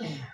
Yeah.